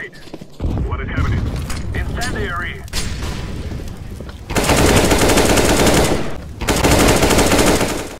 grenade. What is happening? Incendiary.